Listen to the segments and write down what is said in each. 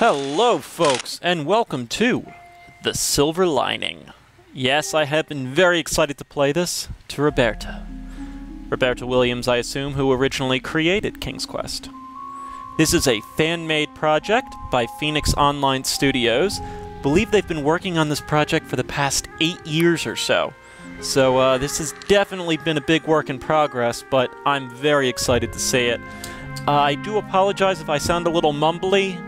Hello, folks, and welcome to The Silver Lining. Yes, I have been very excited to play this to Roberta. Roberta Williams, I assume, who originally created King's Quest. This is a fan made project by Phoenix Online Studios. Believe they've been working on this project for the past eight years or so. So, uh, this has definitely been a big work in progress, but I'm very excited to see it. Uh, I do apologize if I sound a little mumbly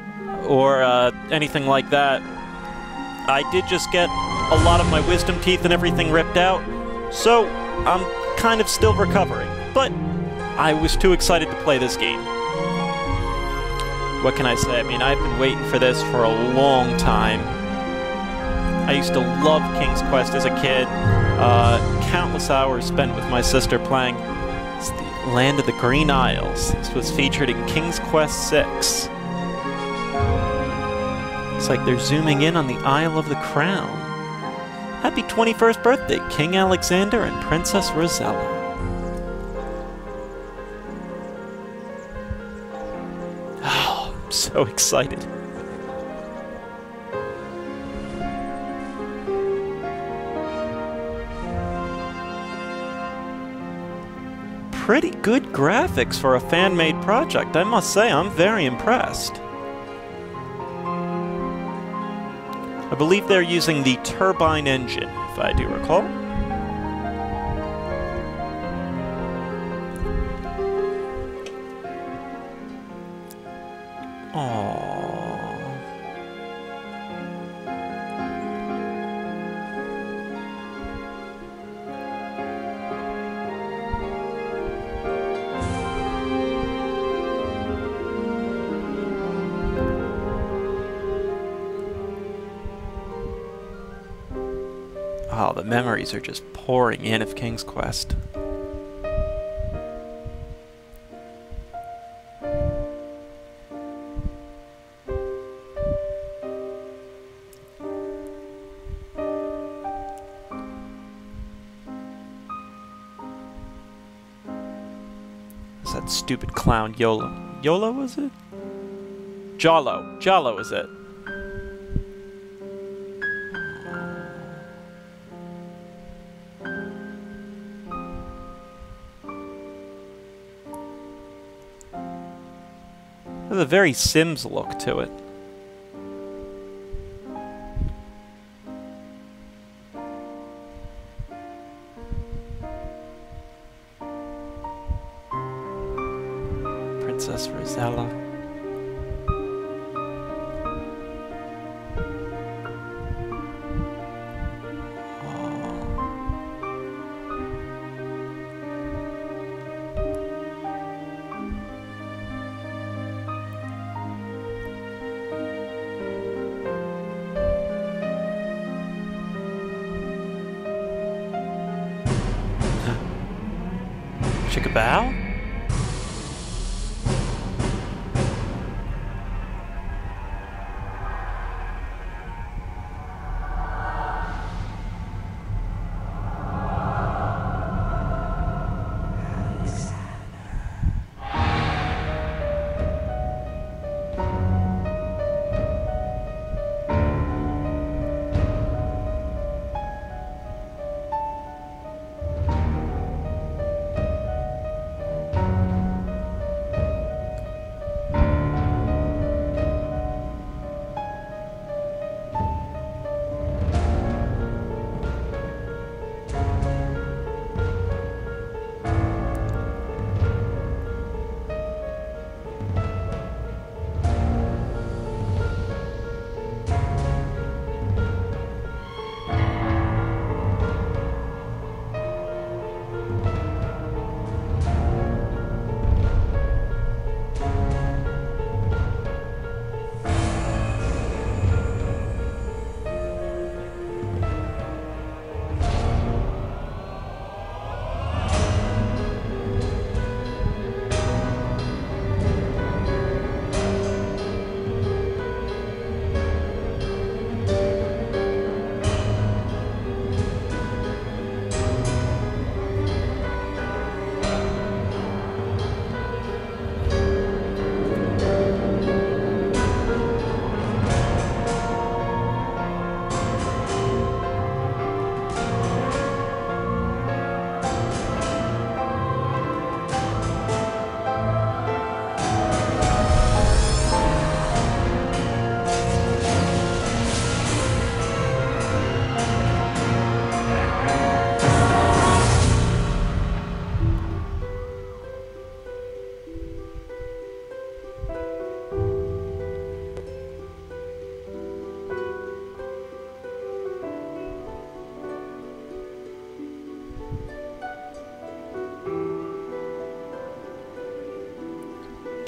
or uh, anything like that. I did just get a lot of my wisdom teeth and everything ripped out, so I'm kind of still recovering. But I was too excited to play this game. What can I say? I mean, I've been waiting for this for a long time. I used to love King's Quest as a kid. Uh, countless hours spent with my sister playing Land of the Green Isles. This was featured in King's Quest VI. It's like they're zooming in on the Isle of the Crown. Happy 21st birthday, King Alexander and Princess Rosella. Oh, I'm so excited. Pretty good graphics for a fan-made project, I must say, I'm very impressed. I believe they're using the turbine engine, if I do recall. Oh, the memories are just pouring in of King's Quest. It's that stupid clown Yolo. Yolo was it? Jollo. Jollo is it. There's a very Sims look to it. Princess Rosella. Chickabow?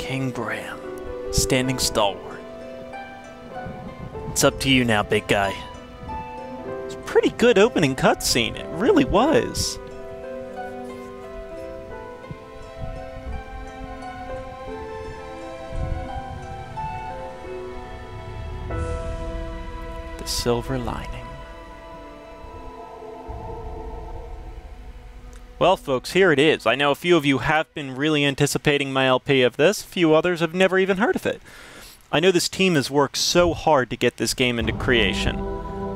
King Graham, standing stalwart. It's up to you now, big guy. It's a pretty good opening cutscene. It really was. The silver lining. Well, folks, here it is. I know a few of you have been really anticipating my LP of this. A few others have never even heard of it. I know this team has worked so hard to get this game into creation.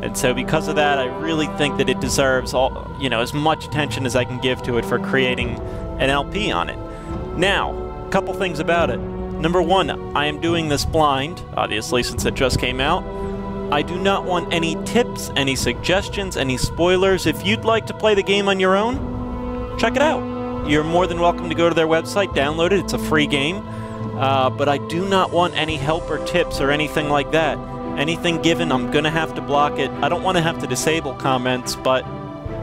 And so because of that, I really think that it deserves all, you know, as much attention as I can give to it for creating an LP on it. Now, a couple things about it. Number one, I am doing this blind, obviously, since it just came out. I do not want any tips, any suggestions, any spoilers. If you'd like to play the game on your own, check it out. You're more than welcome to go to their website, download it. It's a free game. Uh, but I do not want any help or tips or anything like that. Anything given, I'm going to have to block it. I don't want to have to disable comments, but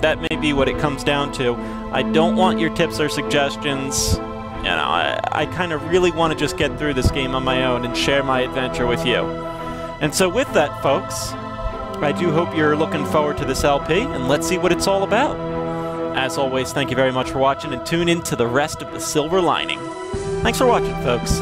that may be what it comes down to. I don't want your tips or suggestions you know, I, I kind of really want to just get through this game on my own and share my adventure with you. And so with that, folks, I do hope you're looking forward to this LP, and let's see what it's all about. As always, thank you very much for watching, and tune in to the rest of the Silver Lining. Thanks for watching, folks.